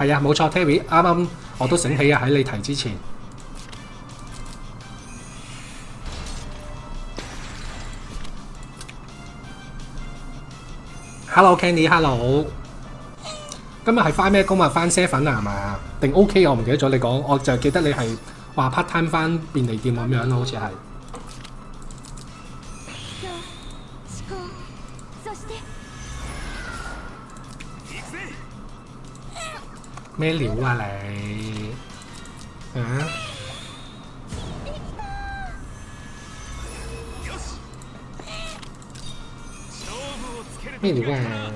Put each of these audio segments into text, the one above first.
係啊，冇錯，Terry 啱啱我都醒起啊，喺你提之前。Hello Candy，Hello。今日係翻咩工啊？翻 seven 啊，係咪？定 OK 我唔記得咗你講，我就記得你係話 part time 翻便利店咁樣咯，好似係。咩料啊你？啊？咩料啊？七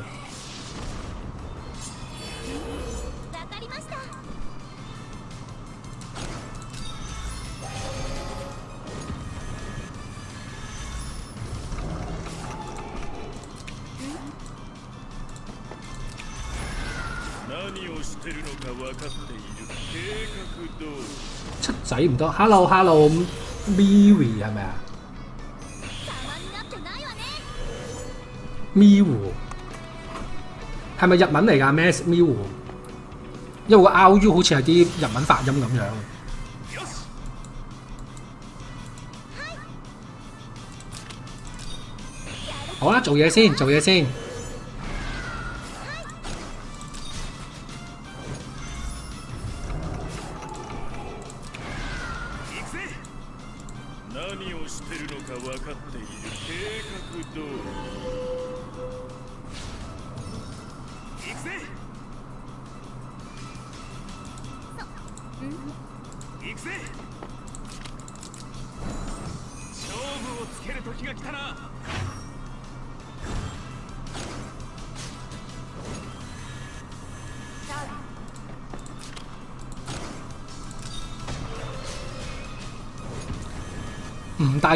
唔多，Hello Hello，Miri 係咪啊？Miu 係咪日文嚟㗎？Mas Miu，因為個 R U 好似係啲日文發音咁樣。好啦，做嘢先，做嘢先。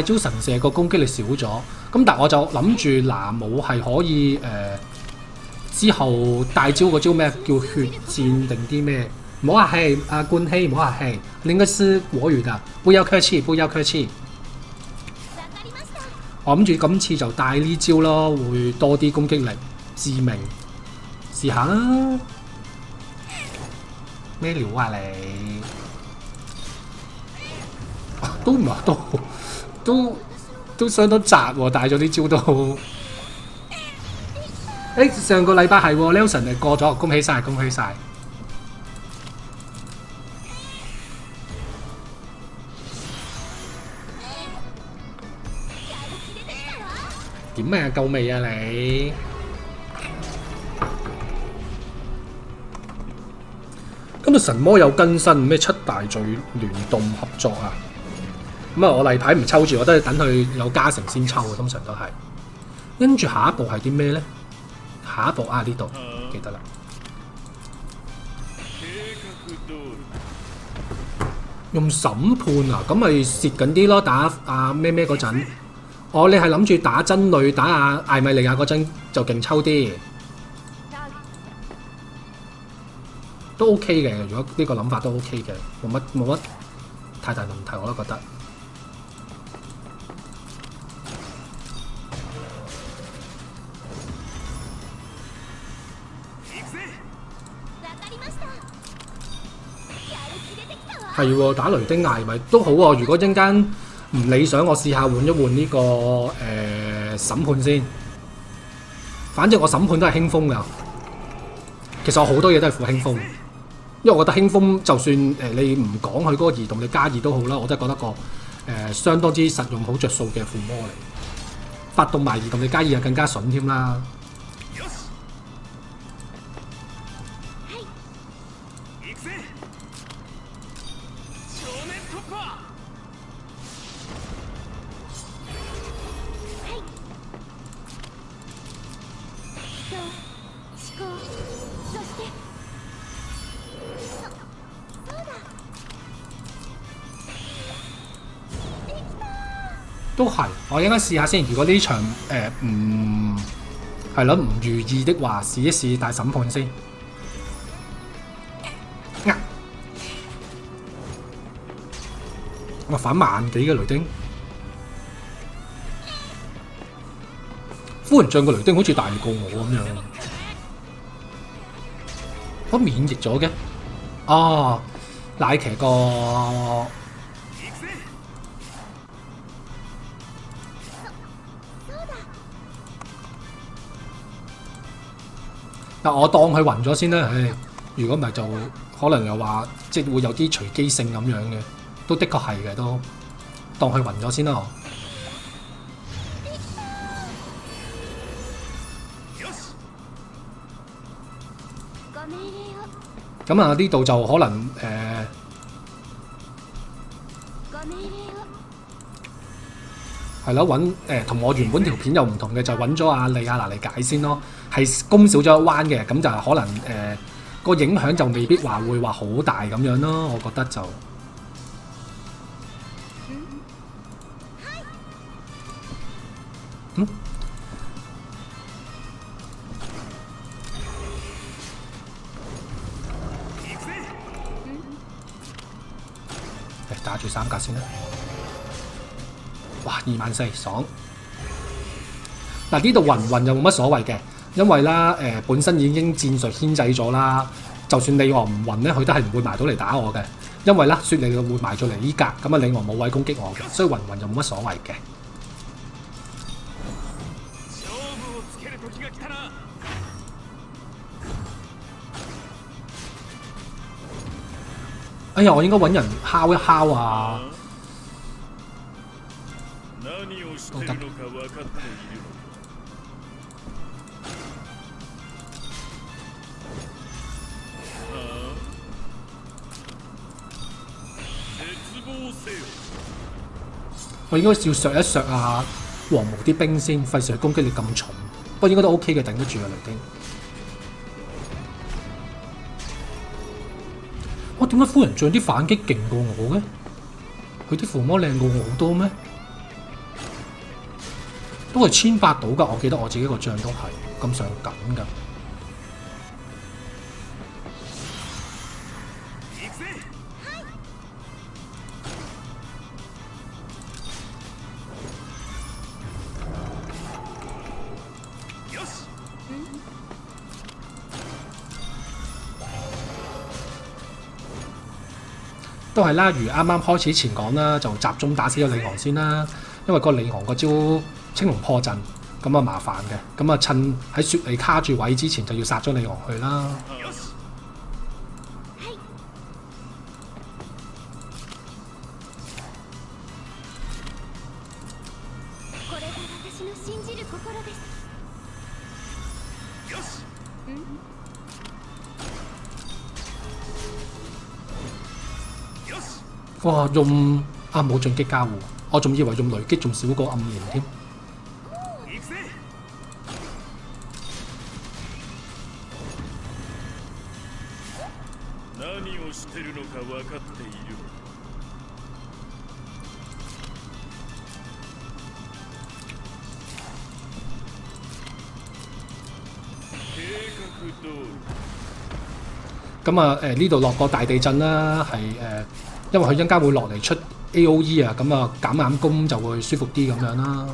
招神射個攻擊力少咗，咁但係我就諗住拿姆係可以誒、呃、之後大招嗰招咩叫血戰定啲咩？唔好客氣，阿冠希唔好客氣，你應該是國語㗎，不要客氣，不要客氣。我諗住今次就帶呢招咯，會多啲攻擊力，致命。試下啦，咩料啊你？都唔係都。都都相當雜喎，大咗啲招都。誒、上個禮拜係 Nelson 誒過咗，恭喜晒，恭喜晒。點啊？夠未啊你？今日神魔有更新咩七大罪聯動合作啊？咁啊！我例牌唔抽住，我都係等佢有加成先抽嘅，通常都係。跟住下一步係啲咩咧？下一步啊，呢度記得啦。用審判啊，咁咪蝕緊啲咯。打阿咩咩嗰陣，哦，你係諗住打真女打阿艾米利亞嗰陣就勁抽啲，都 OK 嘅。如果呢個諗法都 OK 嘅，冇乜冇乜太大問題，我都覺得。係喎，打雷丁艾咪都好喎。如果一間唔理想，我試下換一換呢、這個誒、審判先。反正我審判都係輕風㗎。其實我好多嘢都係副輕風，因為我覺得輕風就算誒、你唔講佢嗰個移動，你加二都好啦，我都係覺得個誒、相當之實用、好着數嘅附魔嚟。發動埋移動，你加二就更加筍添啦。都係，我應該試下先。如果呢場誒唔係咯唔如意的話，試一試大審判先。我反萬幾嘅雷丁，夫人像個雷丁好似大过我咁樣。我免疫咗嘅。哦，奶騎個嗱，我當佢暈咗先啦。唉，如果唔係就可能又話即係會有啲隨機性咁樣嘅，都的確係嘅，都當佢暈咗先啦。咁啊，呢度就可能誒係咯，揾誒同我原本條片又唔同嘅，就揾咗阿利亞娜嚟解先咯。係攻少咗一彎嘅，咁就可能誒個影響就未必話會話好大咁樣咯。我覺得就嗯。打住三格先啦！哇，二万四爽！嗱，呢度云云又冇乜所谓嘅，因为啦诶、本身已经战术牵制咗啦，就算你我唔云咧，佢都系唔会埋到嚟打我嘅，因为啦，雪你会埋咗嚟呢格，咁啊你我冇位攻击我嘅，所以云云又冇乜所谓嘅。哎呀，我應該揾人敲一敲啊！都得。我應該要削一削啊黃毛啲兵先，費事佢攻擊力咁重。不過應該都 OK 嘅，頂得住啊雷丁。我點解夫人像啲反擊勁過我嘅？佢啲附魔靚過我好多咩？都係千八到㗎，我記得我自己個像都係咁上緊㗎。都係啦，如啱啱開始前講啦，就集中打死咗李昂先啦。因為個李昂個招青龍破陣，咁啊麻煩嘅，咁啊趁喺雪莉卡住位之前就要殺咗李昂去啦。哇！用啊冇進擊交互，我仲以為用雷擊仲少過暗影添。咁啊誒呢度落個大地震啦，係誒。呃因為佢一陣間會落嚟出 A.O.E 啊，咁啊減眼功就會舒服啲咁樣啦。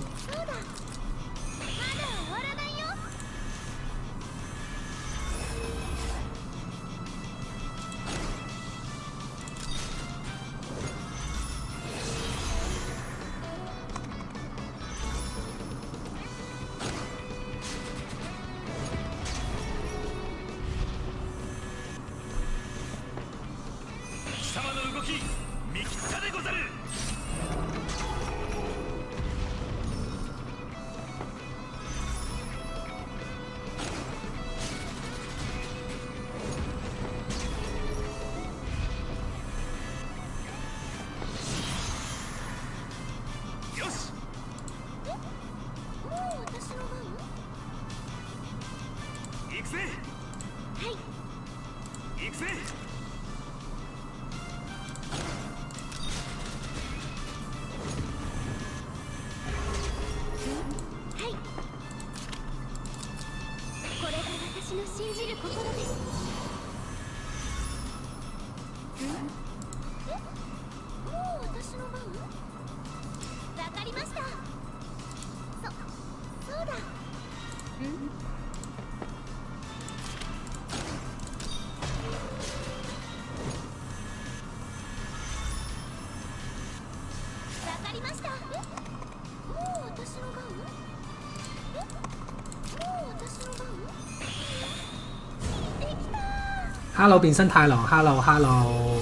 Hello 變身太郎，Hello Hello。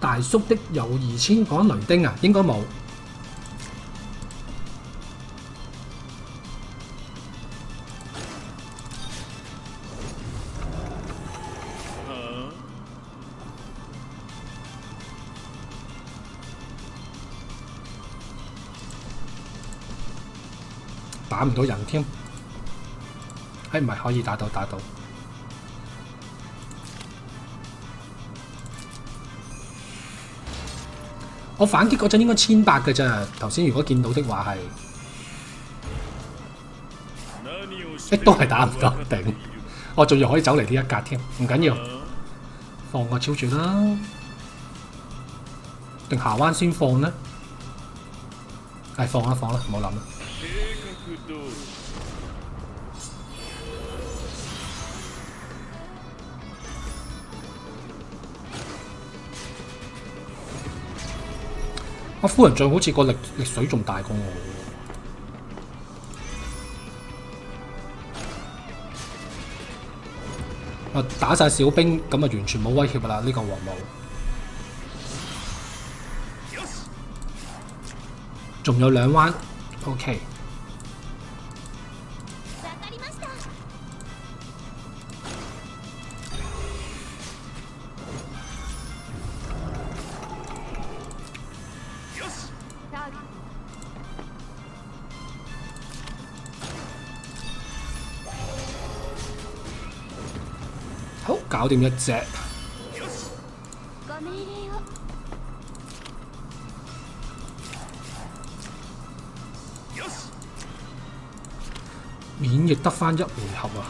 大叔的有二千講雷丁啊，應該冇。打唔到人添，誒唔係可以打到打到。我反擊嗰陣應該千八嘅啫，頭先如果見到的話係，都係打唔到頂，我仲要可以走嚟呢一格添，唔緊要，放個超住啦，定下彎先放呢？係放啦放啦，唔好諗啦。夫人像好似个力力水仲大过我。啊！打晒小兵咁啊，完全冇威脅啦！呢、這個黃帽，仲有两弯，OK。搞掂一隻。免疫得翻一回合啊！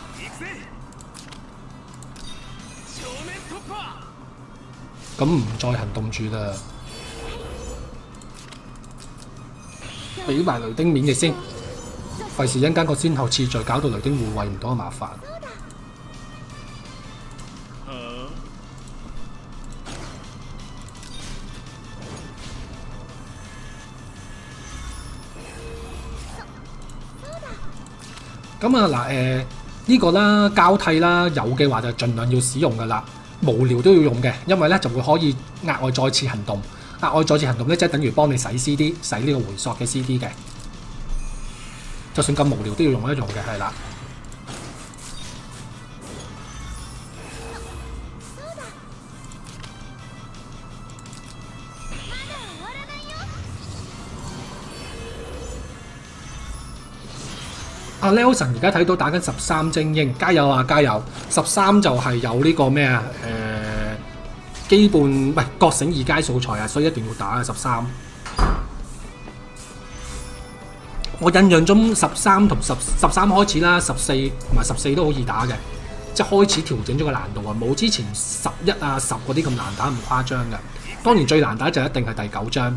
咁唔再行動住啦，俾埋雷丁免疫先，費事一陣間個先後次序搞到雷丁護衛唔到麻煩。咁啊嗱誒呢個啦交替啦有嘅話就盡量要使用噶啦，無聊都要用嘅，因為咧就會可以額外再次行動，額外再次行動咧即係等於幫你洗 CD 洗呢個回溯嘅 CD 嘅，就算咁無聊都要用一用嘅係啦。阿 Nelson 而家睇到打緊十三精英，加油啊加油！十三就係有呢個咩啊？誒、基本唔係覺醒二階素材啊，所以一定要打啊十三。我印象中十三同十十三開始啦，十四同埋十四都好易打嘅，即係開始調整咗個難度啊，冇之前十一啊十嗰啲咁難打咁誇張嘅。當然最難打就一定係第九章。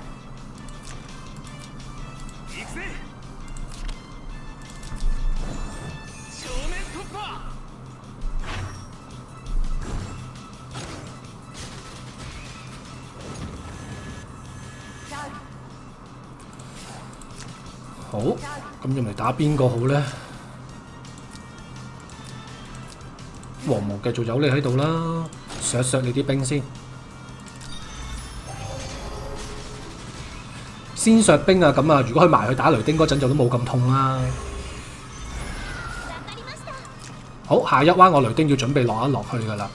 咁用嚟打邊個好咧？黃毛繼續有你喺度啦，削削你啲兵先，先削兵啊！咁啊，如果佢埋去打雷丁嗰陣就都冇咁痛啦。好，下一彎我雷丁要準備落一落去噶啦，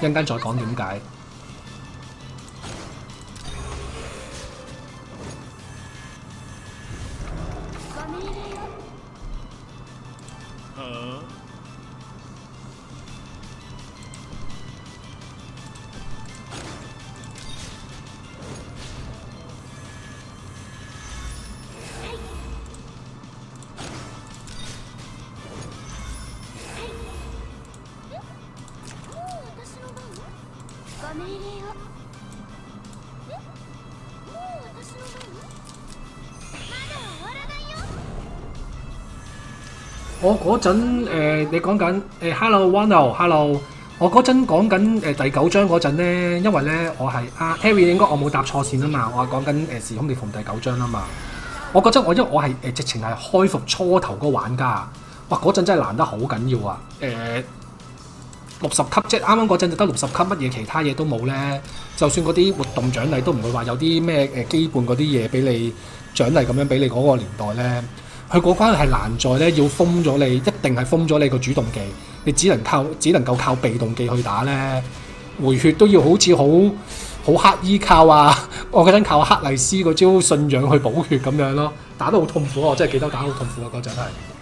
一陣間再講點解。我嗰陣誒，你講緊誒，Hello Wano，Hello，我嗰陣講緊第九章嗰陣咧，因為咧我係啊 Harry 應該我冇搭錯線啊嘛，我係講緊誒時空裂縫第九章啊嘛。我覺得我因為我係誒直情係開服初頭嗰個玩家，哇嗰陣真係難得好緊要啊！誒六十級即啱啱嗰陣就得六十級，乜嘢其他嘢都冇咧。就算嗰啲活動獎勵都唔會話有啲咩誒基本嗰啲嘢俾你獎勵咁樣俾你嗰個年代咧。佢嗰關係難在咧要封咗你，一定係封咗你個主動技。你只能靠只能夠靠被動技去打咧，回血都要好似好好刻意靠啊！我嗰陣靠克麗斯嗰招信仰去補血咁樣咯，打得好痛苦，我真係記得打好痛苦啊！嗰陣係。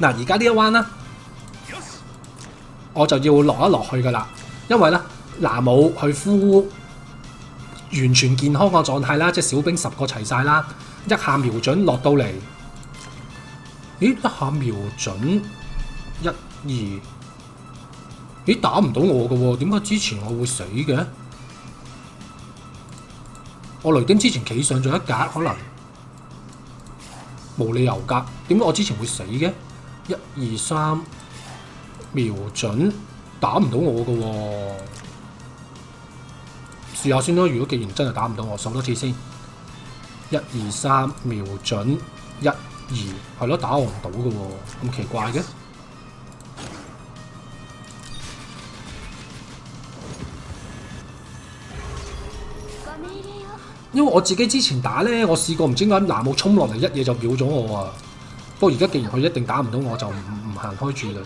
嗱，而家呢一彎啦，我就要落一落去噶啦，因為咧。拿姆去呼完全健康個狀態啦，即係小兵十個齊晒啦，一下瞄準落到嚟，咦？一下瞄準一二，咦？打唔到我嘅喎，點解之前我會死嘅？我雷丁之前企上咗一格，可能冇理由㗎，點解我之前會死嘅？一二三，瞄準打唔到我嘅喎。試下先啦，如果既然真係打唔到我，數多次先。一二三，瞄準一二，係咯，打我唔到嘅喎，咁奇怪嘅。因為我自己之前打咧，我試過唔知點解南木衝落嚟一嘢就秒咗我啊！不過而家既然佢一定打唔到我，就唔唔行開住啦。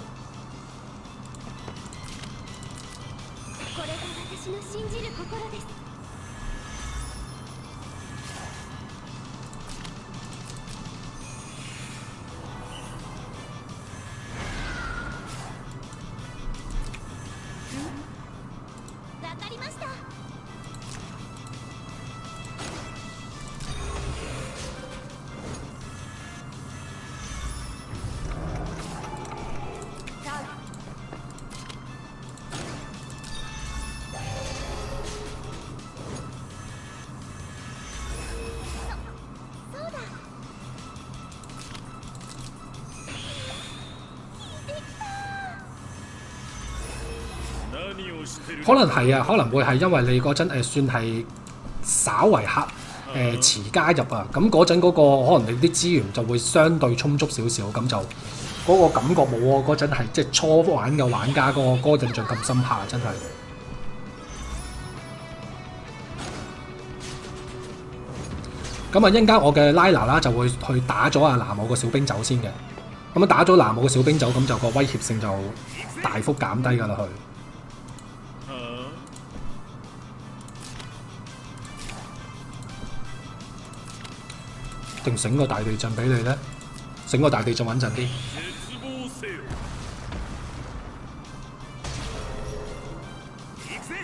可能係啊，可能會係因為你嗰陣誒算係稍為黑誒、呃、遲加入啊，咁嗰陣嗰個可能你啲資源就會相對充足少少，咁就嗰個感覺冇啊。嗰陣係即係初玩嘅玩家嗰個嗰個印象咁深刻啊，真係。咁啊，一陣間我嘅拉拿啦就會去打咗阿拿姆個小兵走先嘅，咁啊打咗拿姆個小兵走，咁就個威脅性就大幅減低㗎啦，佢。定整個大地震俾你咧，整個大地震穩陣啲。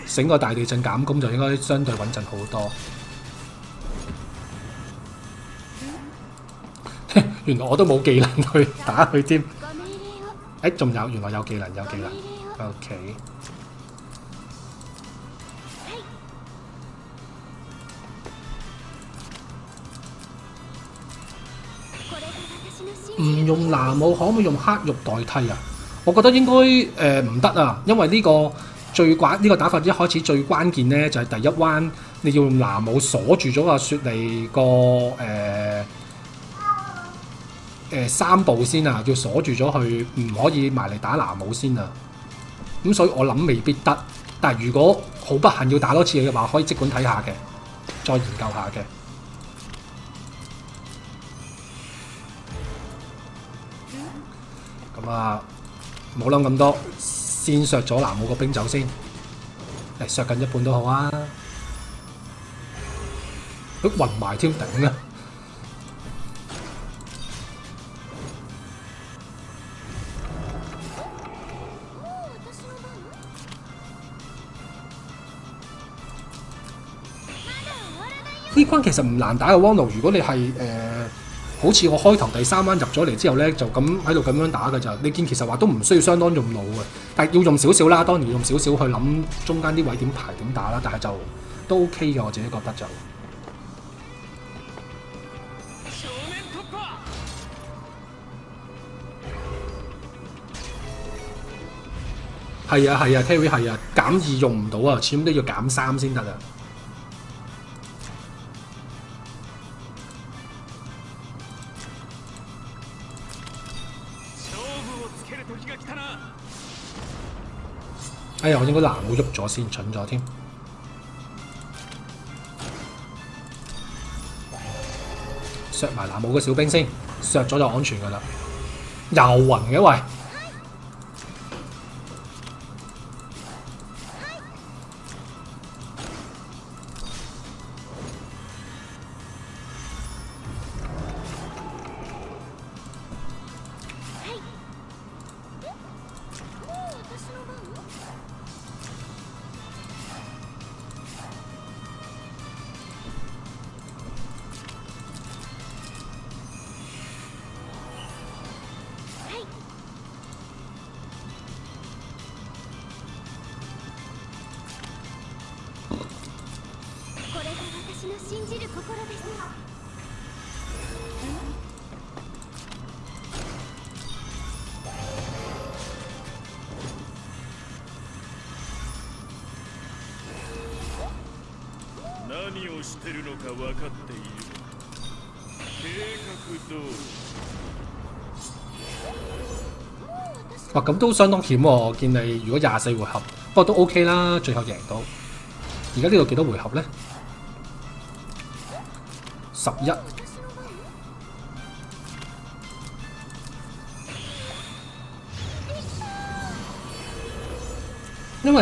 整個大地震減攻就應該相對穩陣好多。原來我都冇技能去打佢添。誒，仲有，原來有技能，有技能。OK。唔用藍武可唔可以用黑肉代替啊？我覺得應該誒唔得啊，因為呢個最關呢、個打法一開始最關鍵咧就係、第一彎你要用藍武鎖住咗阿雪莉個誒誒三步先啊，要鎖住咗佢，唔可以埋嚟打藍武先啊。咁所以我諗未必得，但係如果好不幸要打多次嘅話，可以即管睇下嘅，再研究下嘅。啊，冇谂咁多，先削咗藍姆個兵走先，誒削緊一半都好啊，都暈埋添頂啊！呢关其实唔难打嘅，汪奴，如果你係誒。好似我開頭第三彎入咗嚟之後呢，就咁喺度咁樣打嘅就，你見其實話都唔需要相當用腦嘅，但係要用少少啦，當然用少少去諗中間啲位點排點打啦，但係就都 OK 嘅，我自己覺得就。係啊係啊，Terry 係啊，減二用唔到啊，始終都要減三先得啊。哎呀，我應該藍冇喐咗先，蠢咗添。削埋藍冇嘅小兵先，削咗就安全噶啦。又暈嘅喂！してるのか分かっている計画通り哇，咁都相當險喎！我見你如果廿四回合，不過都 OK 啦，最後贏到。而家呢度幾多回合呢？十一。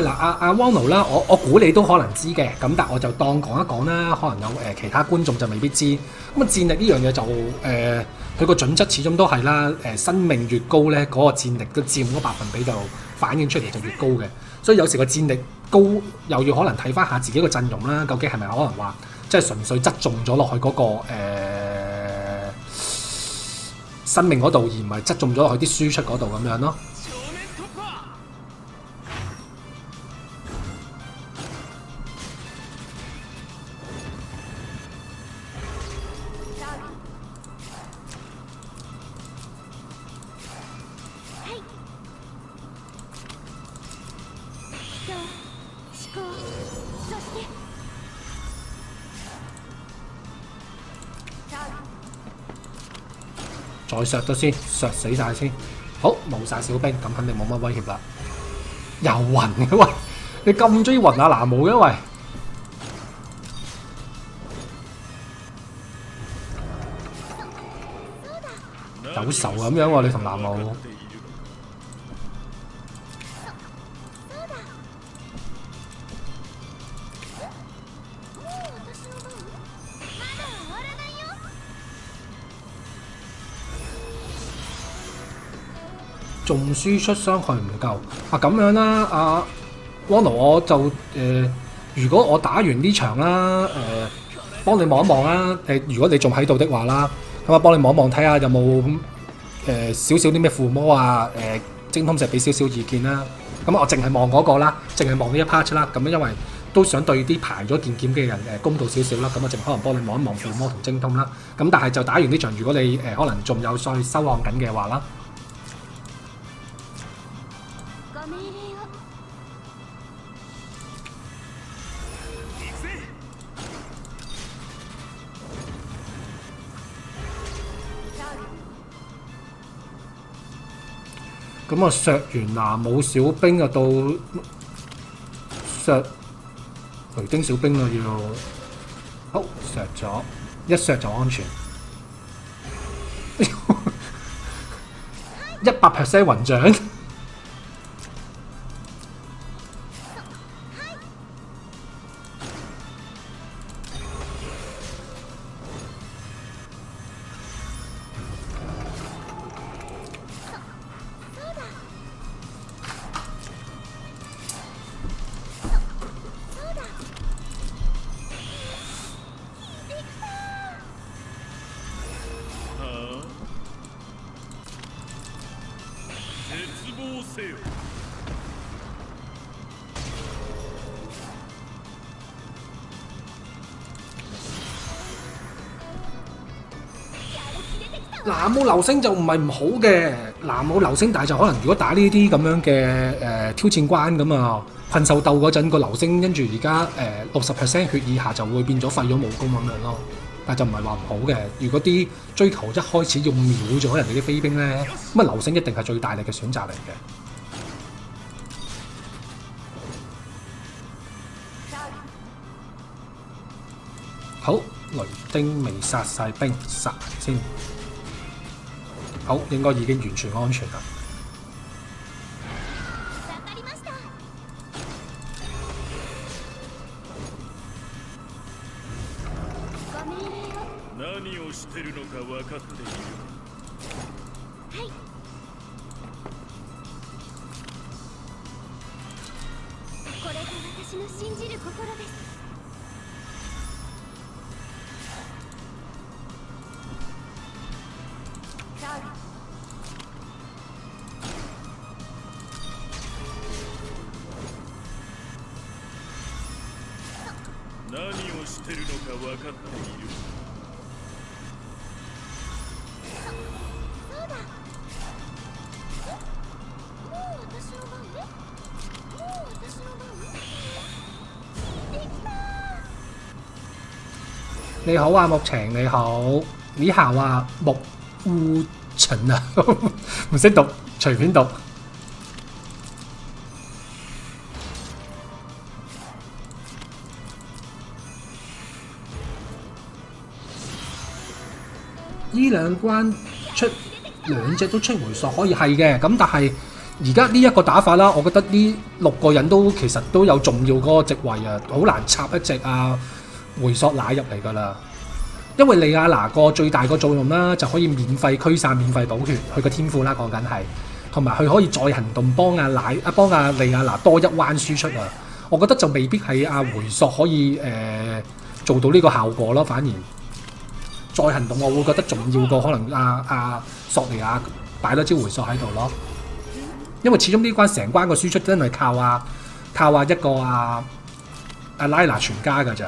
嗱，阿阿 Wano 啦，我我估你都可能知嘅，咁但我就當講一講啦。可能有誒、呃、其他觀眾就未必知。咁啊，戰力呢樣嘢就誒，佢個準則始終都係啦。誒、呃，生命越高咧，嗰、那個戰力都佔嗰百分比就反映出嚟就越高嘅。所以有時個戰力高又要可能睇翻下自己個陣容啦，究竟係咪可能話即係純粹側重咗落去嗰、那個、生命嗰度，而唔係側重咗落去啲輸出嗰度咁樣咯。削咗先，削死晒先。好，冇晒小兵，咁肯定冇乜威胁啦。又暈嘅喂，你咁中意暈阿藍毛嘅喂？有仇咁样喎，你同蓝毛。仲輸出傷害唔夠啊！咁樣啦，阿、啊、Wano 我就誒、如果我打完呢場啦，誒、呃，幫你望一望啦。誒，如果你仲喺度的話啦，咁啊，幫你望一望睇下有冇誒少少啲咩附魔啊，誒、精通石俾少少意見啦。咁我淨係望嗰個啦，淨係望呢一 part 啦。咁因為都想對啲排咗件劍嘅人誒公道少少啦。咁我淨可能幫你望一望附魔同精通啦。咁但係就打完呢場，如果你誒、可能仲有再收望緊嘅話啦。咁啊，削完嗱冇小兵啊，到削雷丁小兵啊，要好削咗，一削就安全，一百 percent 雲掌。流星就唔係唔好嘅，南武流星，但係就可能如果打呢啲咁樣嘅誒、呃挑戰關咁啊，困獸鬥嗰陣個流星，跟住而家誒六十 percent 血以下就會變咗廢咗武功咁樣咯。但係就唔係話唔好嘅。如果啲追求一開始要秒咗人哋啲飛兵咧，咁啊流星一定係最大力嘅選擇嚟嘅。好，雷丁未殺晒兵，殺先。好，應該已經完全安全啦。你好啊，木晴你好，你好啊，木乌晴啊，唔識讀，隨便讀。呢兩關出兩隻都出回溯可以係嘅，咁但係而家呢一個打法啦，我覺得呢六個人都其實都有重要嗰個席位啊，好難插一隻啊回溯奶入嚟㗎啦。因為利亞拿個最大個作用啦，就可以免費驅散、免費補血，佢個天賦啦講緊係，同埋佢可以再行動幫阿奶啊幫阿利亞拿多一彎輸出啊。我覺得就未必係阿回溯可以誒、做到呢個效果咯，反而再行動我會覺得重要過可能阿阿、索尼亞擺多招回溯喺度咯。因為始終呢關成關個輸出真係靠啊靠啊一個啊阿拉拿全家㗎咋。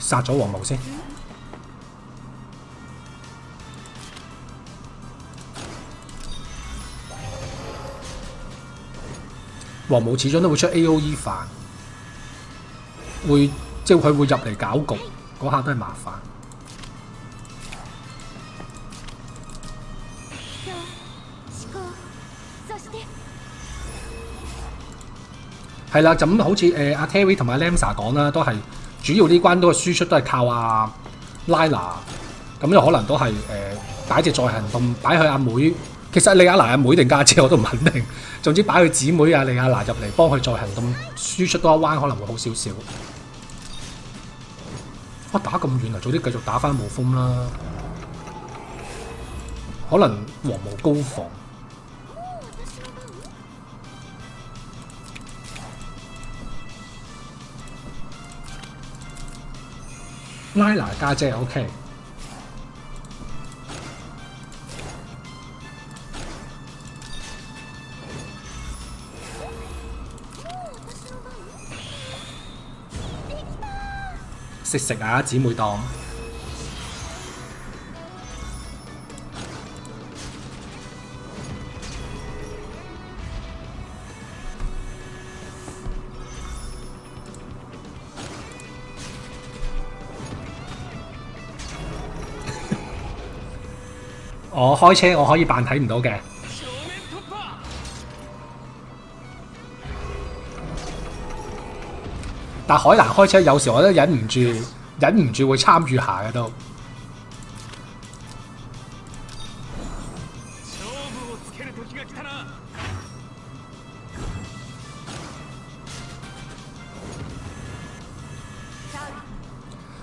殺咗黃毛先。黃毛始終都會出 A.O.E 飯，會即係佢會入嚟搞局，嗰下都係麻煩。人思考そして係啦，就咁好似誒阿 Terry 同埋 Lamsa 講啦，都係 主要呢關都係輸出都係靠阿 Lila，咁就可能都係誒、擺隻再行動，擺佢阿妹。其實利亚娜阿妹定家姐我都唔肯定，總之擺佢姊妹啊利亚娜入嚟幫佢再行動，輸出多一弯可能會好少少。哇！打咁遠啊，早啲繼續打翻無風啦。可能黃毛高防。拉拿家姐 OK。食食啊，姊妹檔。我開車我可以扮睇唔到嘅。正面突破但海南開車有時我都忍唔住，忍唔住會參與下嘅都。勝負をつける時が来たな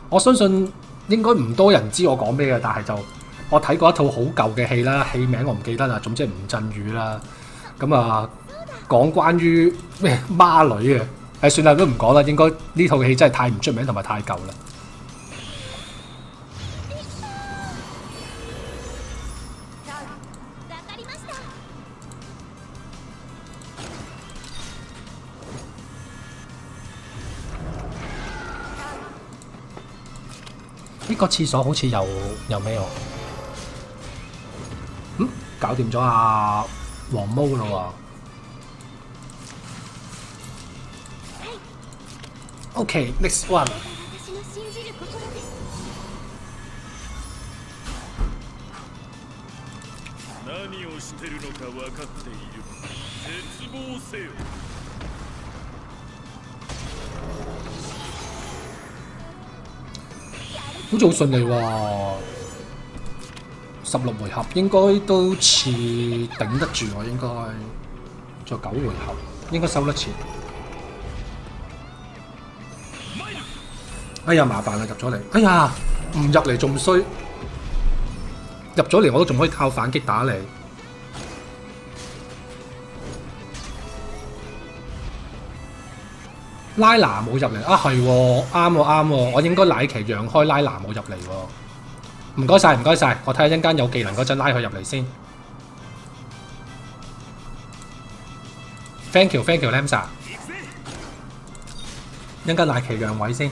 我相信應該唔多人知我講咩嘅，但係就 我睇過一套好舊嘅戲啦，戲名我唔記得啦，總之係吳鎮宇啦。咁啊，講關於咩孖女啊？誒，算啦，都唔講啦。應該呢套戲真係太唔出名同埋太舊啦。呢、個廁所好似又又咩喎？嗯，搞掂咗阿黃毛咯喎。OK，next、one。私の信じる心です何をしてるのか分かっている絶望せよ好似好順利喎， 十六回合應該都似頂得住我，應該再九回合應該收得切。哎呀，麻煩啦，入咗嚟，哎呀，唔入嚟仲衰，入咗嚟我都仲可以靠反擊打你。拉拿冇入嚟啊，係喎，啱喎啱喎，我應該奶期讓開拉拿冇入嚟喎。唔該晒，唔該晒，我睇下一陣間有技能嗰陣拉佢入嚟先。Thank you，thank you，Lamsa。一陣間奶期讓位先。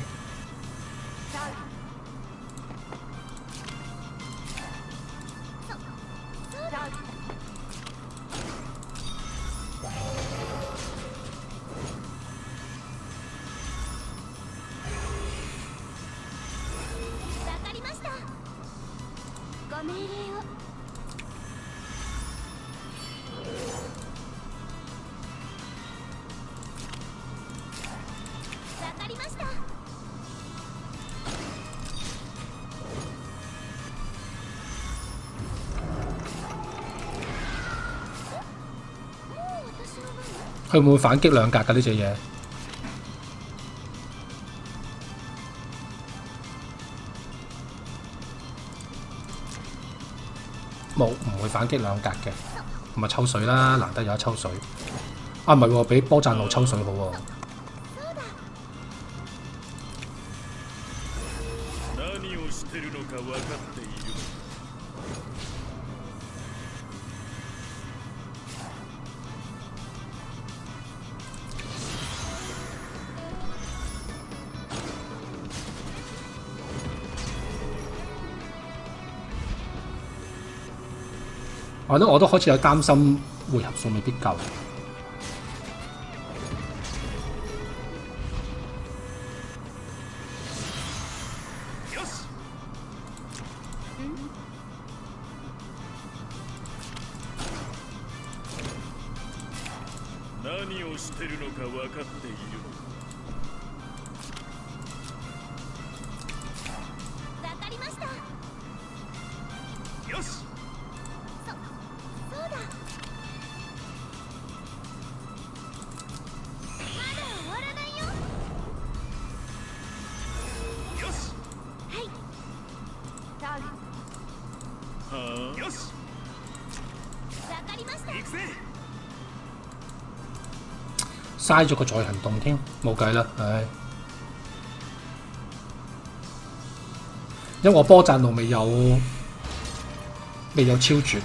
佢會唔會反擊兩格㗎呢只嘢？冇，唔會反擊兩格嘅，咁咪抽水啦，難得有得抽水。啊，唔係喎，俾波讚路抽水好喎。我都我都開始有擔心回合數未必夠。嘥咗个再行动添，冇计啦，唉。因为我波赞路未有未有超絕，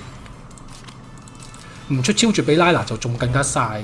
唔出超絕俾拉拿就仲更加晒。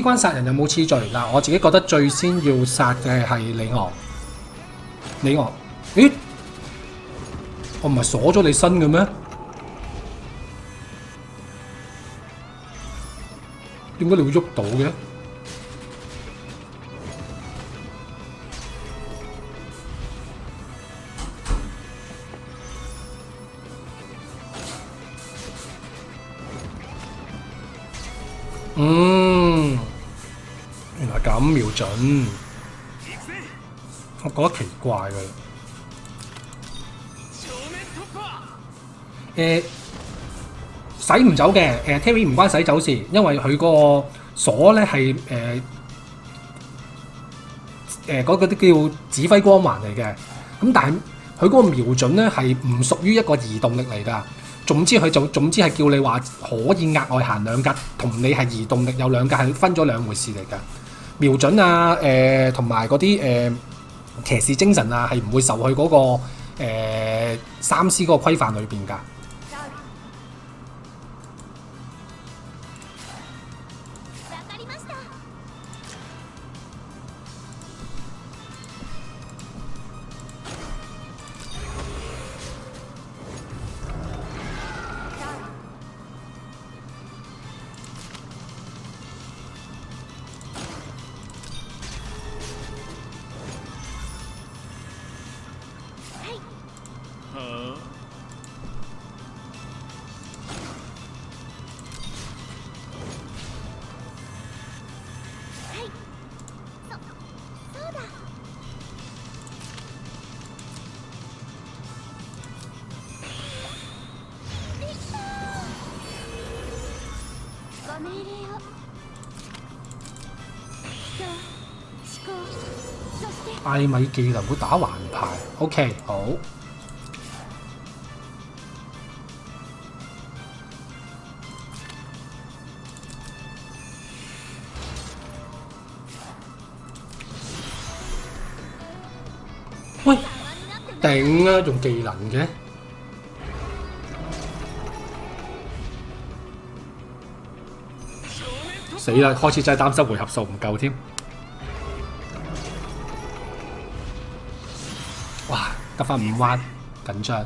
呢關殺人有冇次序？嗱，我自己覺得最先要殺嘅係李昂。李昂，咦？我唔係鎖咗你身嘅咩？點解你會喐到嘅？嗯，咁瞄準，我覺得奇怪嘅。正面突破誒、洗唔走嘅，誒、Terry 唔關洗走事，因為佢個鎖咧係誒誒嗰個啲叫指揮光環嚟嘅，咁但係佢嗰個瞄準咧係唔屬於一個移動力嚟㗎。總之佢就總之係叫你話可以額外行兩格，同你係移動力有兩格係分咗兩回事嚟㗎。瞄準啊，誒同埋嗰啲誒騎士精神啊，係唔會受佢嗰、個、誒三 C 嗰個規範裏邊㗎。艾米技能會打橫排，OK 好。喂，様になってね頂啊！用技能嘅，死啦！開始真係擔心回合數唔夠添。 得翻五彎，緊張。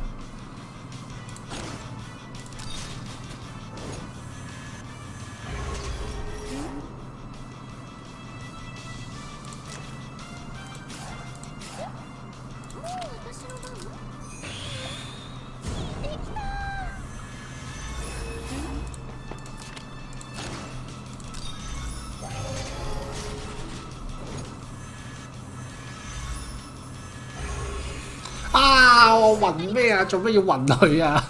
啊？做咩要暈佢啊？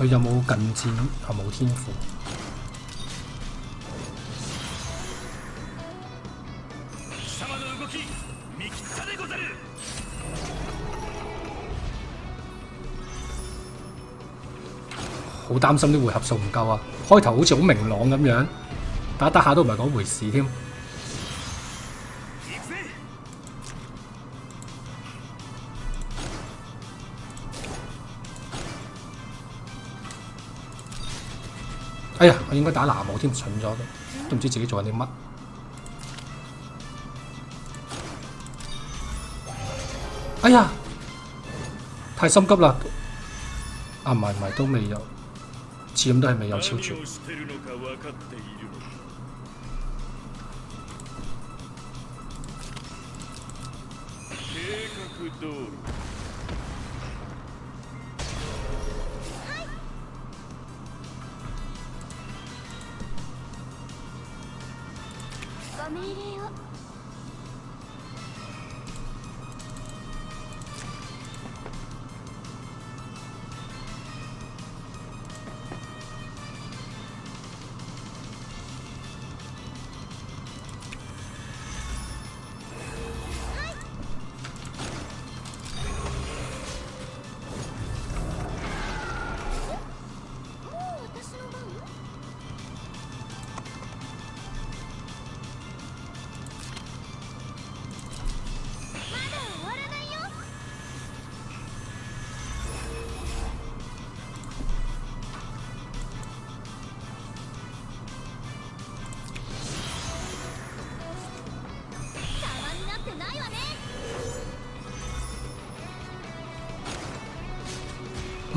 佢有冇近戰？係冇天賦。貴様の動き見切ったでござる好擔心啲回合數唔夠啊！開頭好似好明朗咁樣，打打下都唔係嗰回事添。 哎呀，我應該打拿姆添，蠢咗都，都唔知自己做緊啲乜。哎呀，太心急啦！啊，唔係唔係，都未有，似咁都係未有超何絕。ご命令を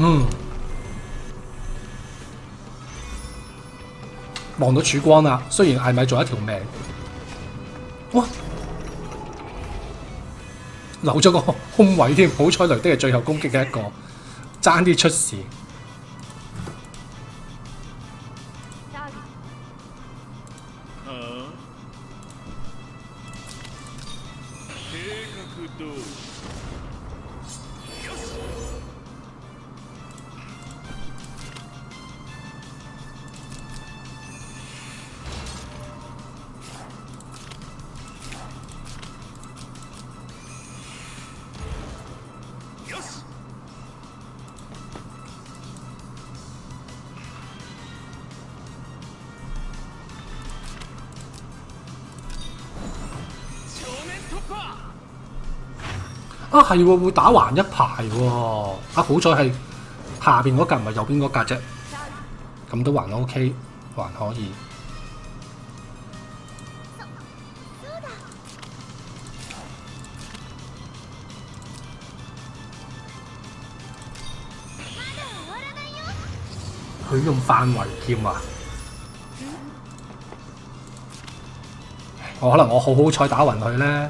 嗯，望到曙光啦。虽然艾米仲一条命，哇！留咗个空位添，好彩雷的系最后攻击嘅一个，争啲出事。啊，係喎，會打橫一排喎。啊，好彩係下邊嗰格唔係右邊嗰格啫，咁都還 OK，還可以。そうだまだ終わらないよ佢用範圍劍啊！我可能我好好彩打暈佢咧，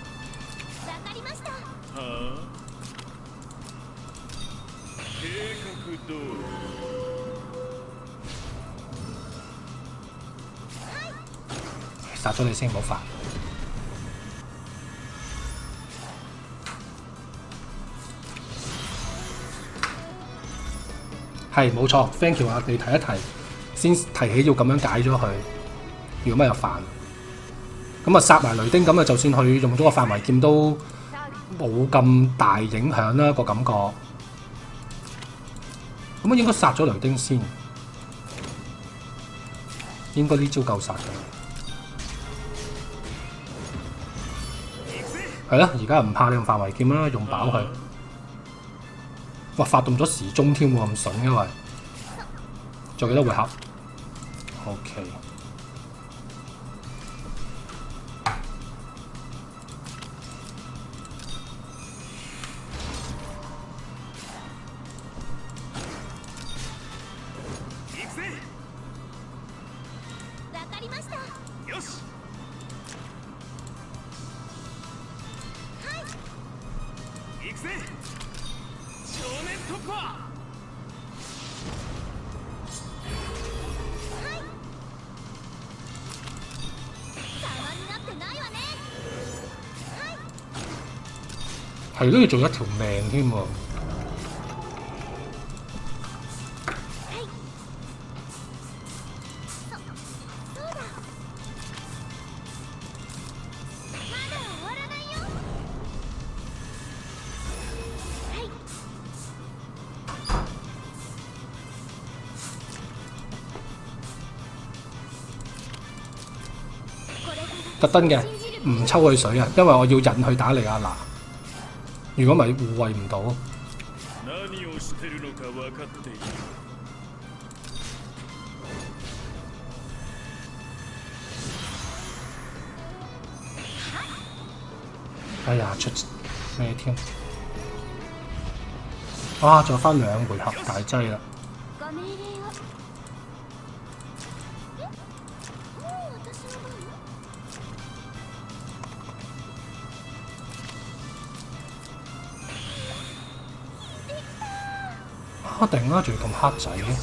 殺咗你先，唔好煩。係冇錯，thank you 啊！你提一提，先提起要咁樣解咗佢，如果乜又煩。咁啊殺埋雷丁，咁啊就算佢用咗個範圍劍都ターゲッ冇咁大影響啦個感覺。咁啊應該殺咗雷丁先，應該呢招夠殺嘅。 係啦，而家唔怕你用範圍劍啦，用飽佢。哇！發動咗時鐘添喎，咁筍因為仲有幾多回合？OK。係都要做一條命添喎。そうだまだ終わらないよはいこれが特登嘅，唔抽佢水啊，因為我要引佢打利亞娜。 如果唔係護衛唔到，何をしてるのか分かっている哎呀出咩添？啊，仲有翻兩回合大劑啦！ 啊頂啦，仲要咁黑仔嘅，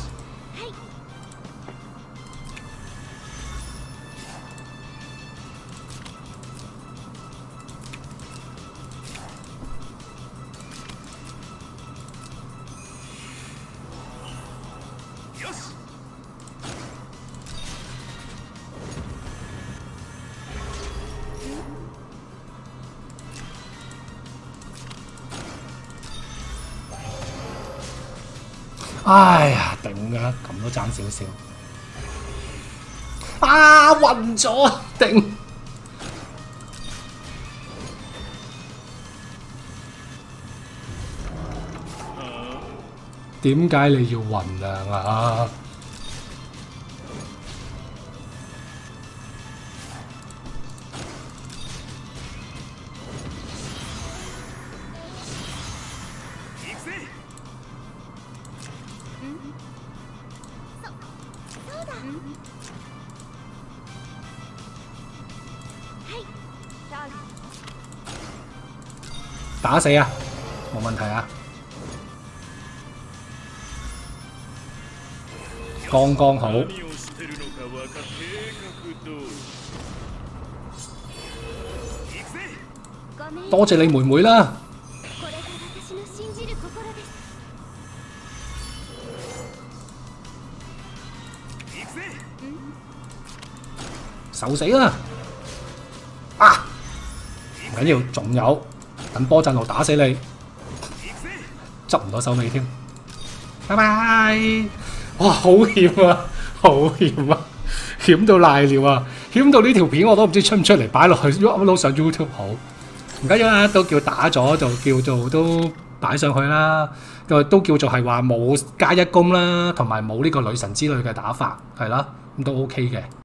哎呀，頂啊！咁都爭少少。啊，暈咗，頂！點解你要暈啊？啊！打死啊，冇問題啊。剛剛好，何をしてるのか分かっ計画通り行くぜごめん多謝你妹妹啦。これが私の信じる心です行くぜ受死啦！啊，唔緊要，仲有 波震路打死你，执唔到手尾添。拜拜！哇，好險啊，好險啊，險到賴尿啊！險到呢條片我都唔知出唔出嚟擺落去 upload 上 YouTube 好。唔紧要啦，都叫打咗就叫做都擺上去啦。都都叫做係話冇加一攻啦，同埋冇呢個女神之類嘅打法，係啦，咁都 OK 嘅。